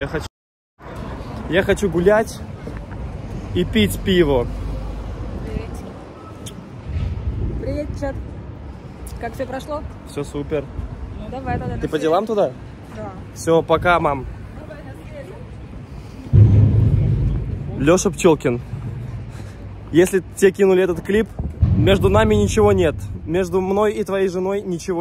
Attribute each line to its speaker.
Speaker 1: Я хочу, я хочу гулять и пить пиво.
Speaker 2: Привет, Привет, чат. Как все прошло?
Speaker 1: Все супер.
Speaker 2: Ну давай тогда.
Speaker 1: Ты по делам туда?
Speaker 2: Да.
Speaker 1: Все, пока, мам. Леша Пчелкин. Если тебе кинули этот клип, между нами ничего нет. Между мной и твоей женой ничего